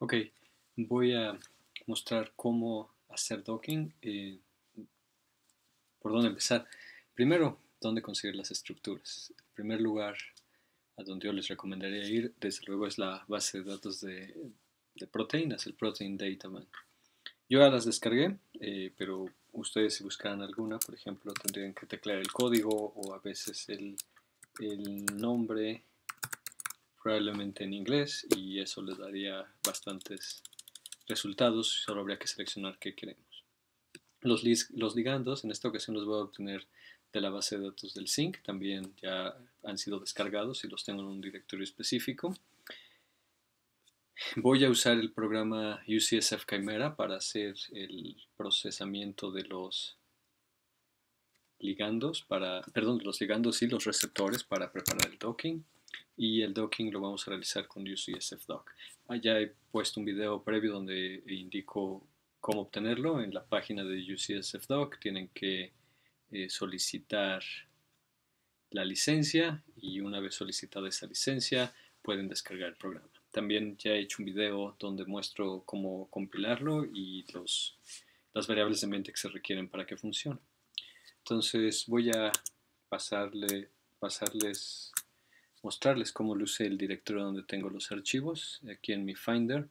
Ok, voy a mostrar cómo hacer docking. Eh, ¿Por dónde empezar? Primero, dónde conseguir las estructuras. En primer lugar, a donde yo les recomendaría ir, desde luego, es la base de datos de, proteínas, el Protein Data Bank. Yo ya las descargué, eh, pero ustedes si buscaran alguna, por ejemplo, tendrían que teclear el código o a veces el, el nombre probablemente en inglés y eso les daría bastantes resultados, solo habría que seleccionar qué queremos. Los, los ligandos, en esta ocasión los voy a obtener de la base de datos del zinc, también ya han sido descargados y los tengo en un directorio específico. Voy a usar el programa UCSF Chimera para hacer el procesamiento de los ligandos para, perdón, los ligandos y los receptores para preparar el docking y el docking lo vamos a realizar con UCSF Dock. Allá he puesto un video previo donde indico cómo obtenerlo. En la página de UCSF Dock tienen que eh, solicitar la licencia y una vez solicitada esa licencia pueden descargar el programa. También ya he hecho un video donde muestro cómo compilarlo y los, las variables de mente que se requieren para que funcione. Entonces voy a pasarle, pasarles mostrarles cómo luce el directorio donde tengo los archivos. Aquí en mi Finder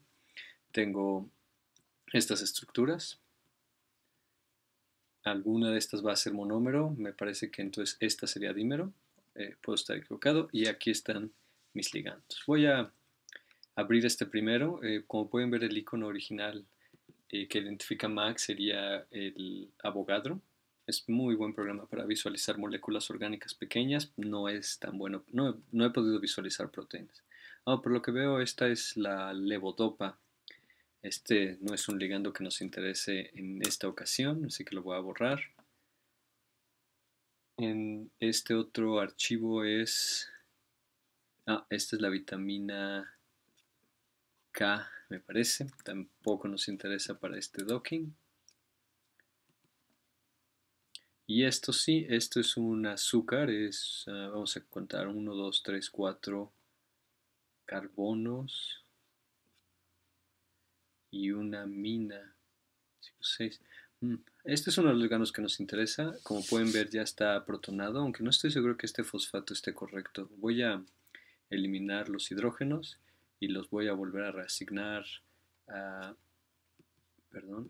tengo estas estructuras. Alguna de estas va a ser monómero, me parece que entonces esta sería dímero, eh, puedo estar equivocado, y aquí están mis ligandos. Voy a abrir este primero, eh, como pueden ver el icono original eh, que identifica Mac sería el abogadro, es muy buen programa para visualizar moléculas orgánicas pequeñas. No es tan bueno. No, no he podido visualizar proteínas. Ah, por lo que veo, esta es la levodopa. Este no es un ligando que nos interese en esta ocasión, así que lo voy a borrar. En este otro archivo es... Ah, esta es la vitamina K, me parece. Tampoco nos interesa para este docking. Y esto sí, esto es un azúcar, es, ah, vamos a contar 1, 2, 3, 4 carbonos y una mina. 6. Mm, este es uno de los ligandos que nos interesa. Como pueden ver ya está protonado, aunque no estoy seguro que este fosfato esté correcto. Voy a eliminar los hidrógenos y los voy a volver a reasignar a, perdón,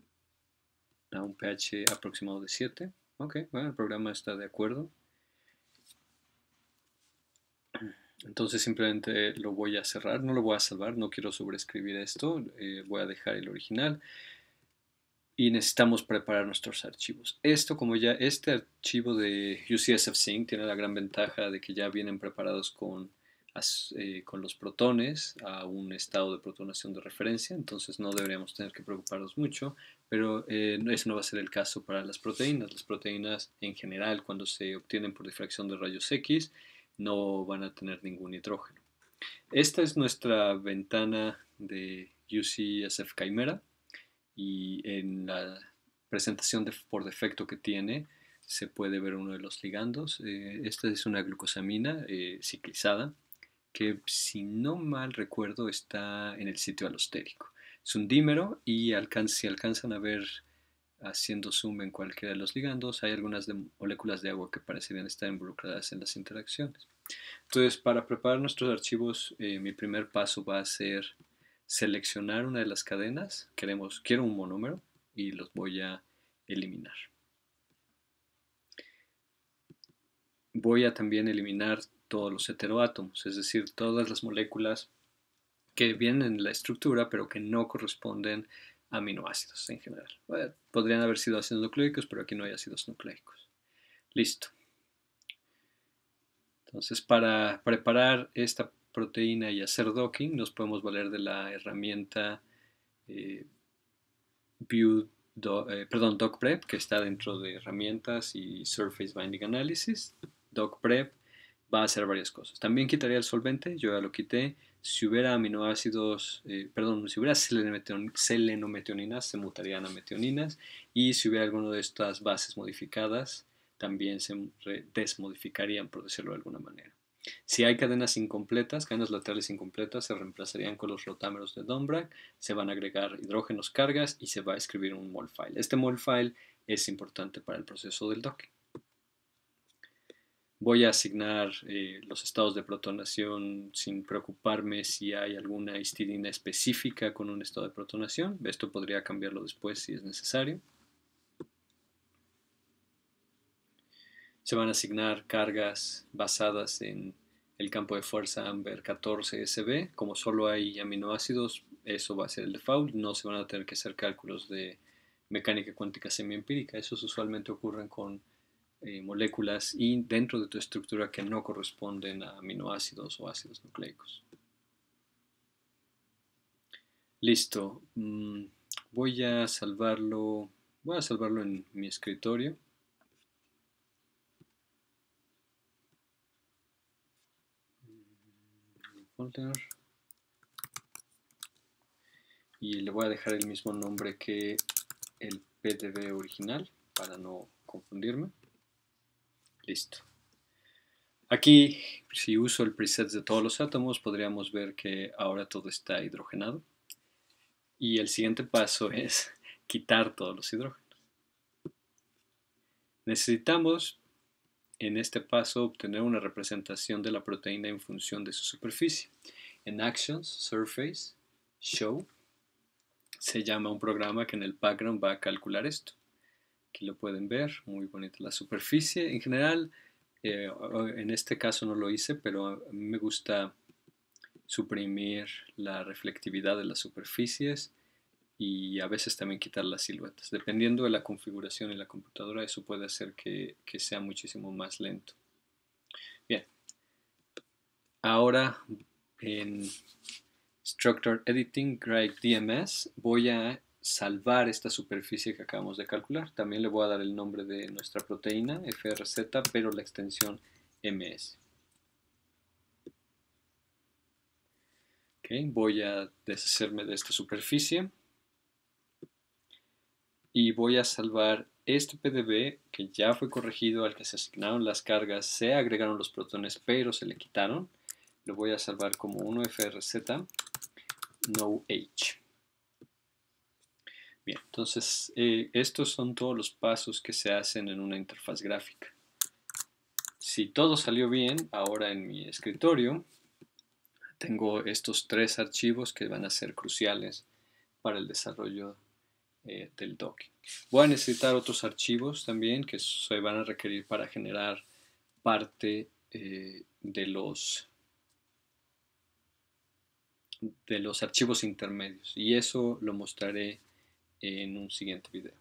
a un pH aproximado de 7. Ok, bueno, el programa está de acuerdo. Entonces simplemente lo voy a cerrar, no lo voy a salvar, no quiero sobreescribir esto, eh, voy a dejar el original y necesitamos preparar nuestros archivos. Esto como ya este archivo de UCSF Sync tiene la gran ventaja de que ya vienen preparados con eh, con los protones a un estado de protonación de referencia, entonces no deberíamos tener que preocuparnos mucho, pero eh, eso no va a ser el caso para las proteínas. Las proteínas en general, cuando se obtienen por difracción de rayos X, no van a tener ningún hidrógeno. Esta es nuestra ventana de UCSF Chimera y en la presentación por defecto que tiene se puede ver uno de los ligandos. Eh, esta es una glucosamina ciclizada que si no mal recuerdo está en el sitio alostérico. Es un dímero y si alcanzan a ver haciendo zoom en cualquiera de los ligandos, hay algunas moléculas de agua que parecerían estar involucradas en las interacciones. Entonces, para preparar nuestros archivos, eh, mi primer paso va a ser seleccionar una de las cadenas. Queremos, quiero un monómero y los voy a eliminar. Voy a también eliminar todos los heteroátomos, es decir, todas las moléculas que vienen en la estructura pero que no corresponden a aminoácidos en general. podrían haber sido ácidos nucleicos, pero aquí no hay ácidos nucleicos. Listo. Entonces, para preparar esta proteína y hacer docking, nos podemos valer de la herramienta eh, View eh, DocPrep, que está dentro de herramientas y Surface Binding Analysis. DocPrep va a hacer varias cosas. También quitaría el solvente, yo ya lo quité. Si hubiera aminoácidos, eh, perdón, si hubiera selenometeoninas, se mutarían a meteoninas. Y si hubiera alguna de estas bases modificadas, también se desmodificarían, por decirlo de alguna manera. Si hay cadenas incompletas, cadenas laterales incompletas, se reemplazarían con los rotámeros de Dombrach, se van a agregar hidrógenos cargas y se va a escribir un mol file. Este mol file es importante para el proceso del docking. Voy a asignar eh, los estados de protonación sin preocuparme si hay alguna histidina específica con un estado de protonación. Esto podría cambiarlo después si es necesario. Se van a asignar cargas basadas en el campo de fuerza AMBER 14 SB. Como solo hay aminoácidos, eso va a ser el default. No se van a tener que hacer cálculos de mecánica cuántica semiempírica. Esos usualmente ocurren con eh, moléculas y dentro de tu estructura que no corresponden a aminoácidos o ácidos nucleicos. Listo. Mm, voy a salvarlo. Voy a salvarlo en mi escritorio. Y le voy a dejar el mismo nombre que el PDB original para no confundirme. Listo. Aquí, si uso el preset de todos los átomos, podríamos ver que ahora todo está hidrogenado. Y el siguiente paso es quitar todos los hidrógenos. Necesitamos, en este paso, obtener una representación de la proteína en función de su superficie. En Actions, Surface, Show, se llama un programa que en el background va a calcular esto. Aquí lo pueden ver, muy bonita la superficie. En general, eh, en este caso no lo hice, pero a mí me gusta suprimir la reflectividad de las superficies y a veces también quitar las siluetas. Dependiendo de la configuración en la computadora, eso puede hacer que, que sea muchísimo más lento. Bien, ahora en Structure Editing, Grade DMS, voy a salvar esta superficie que acabamos de calcular. También le voy a dar el nombre de nuestra proteína, FRZ, pero la extensión MS. voy a deshacerme de esta superficie y voy a salvar este PDB que ya fue corregido al que se asignaron las cargas, se agregaron los protones pero se le quitaron. Lo voy a salvar como 1FRZ no H. Bien, entonces eh, estos son todos los pasos que se hacen en una interfaz gráfica. Si todo salió bien, ahora en mi escritorio tengo estos tres archivos que van a ser cruciales para el desarrollo eh, del docking. Voy a necesitar otros archivos también que se van a requerir para generar parte eh, de los de los archivos intermedios y eso lo mostraré en un siguiente video.